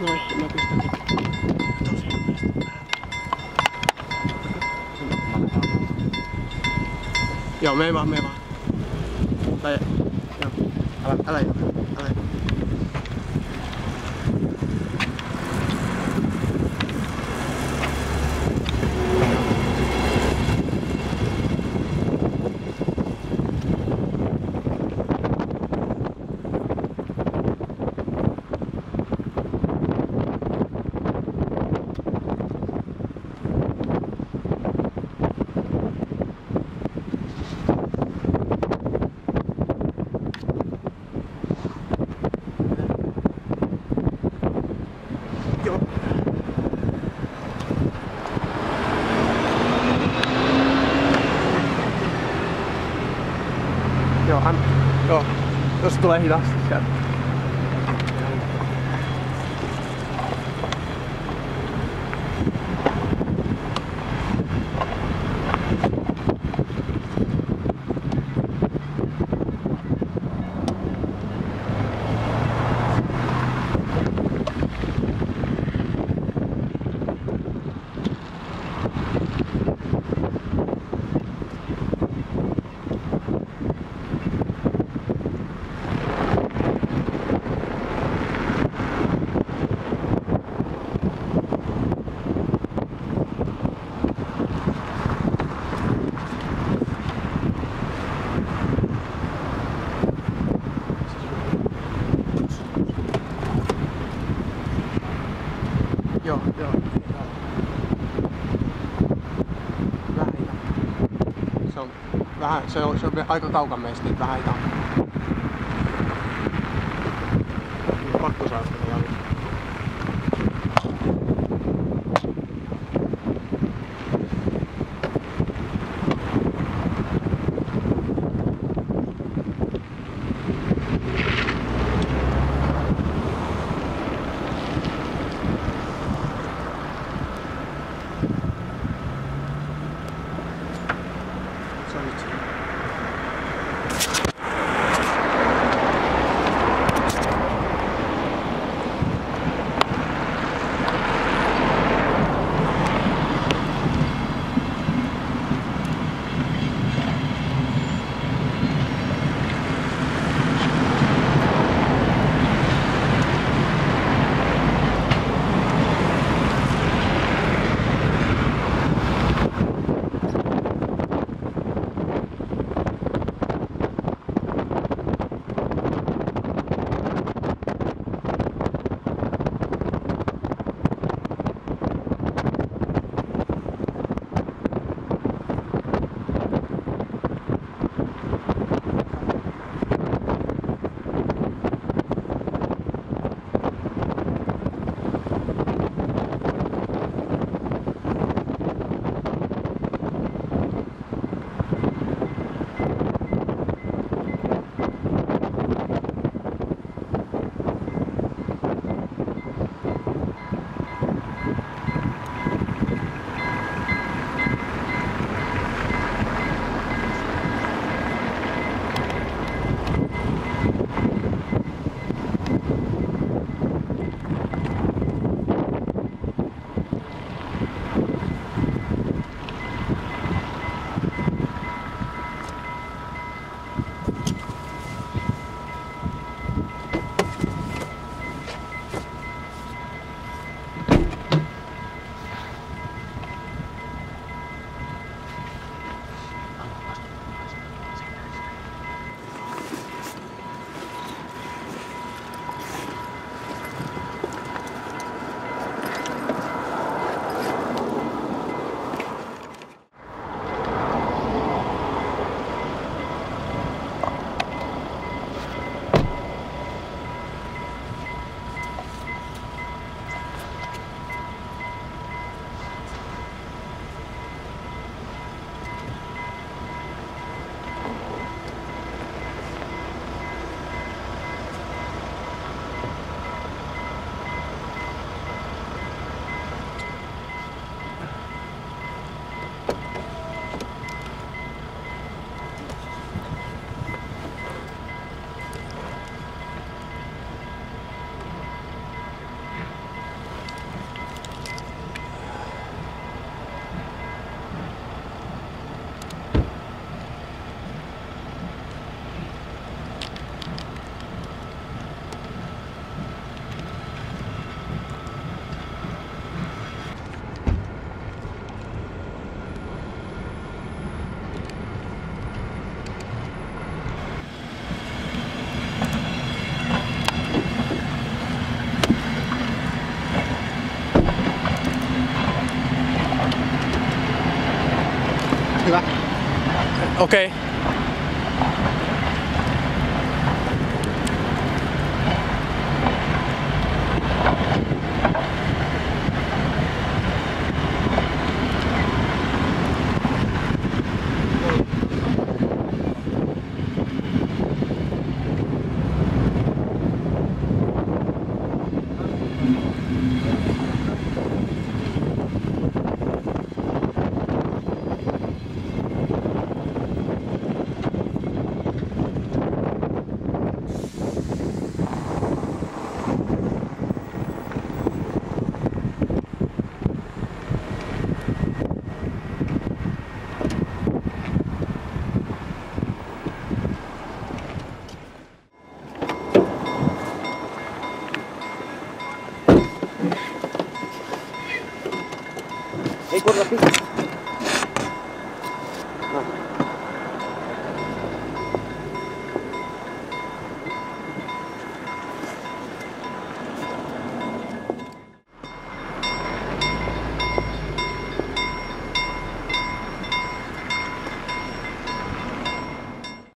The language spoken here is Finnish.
Mä pistän sen. Joo, mene vaan, mene vaan. Tai, joo. Älä, älä. Joo. Das gleiche lasse ich ja. Joo, joo. Vähän hitaampi. Se on vähän, se on, se on aika kaukan meistä, vähän. Niin, Pakko saada için. Hyvä. Okei. Okay. Hey, corre,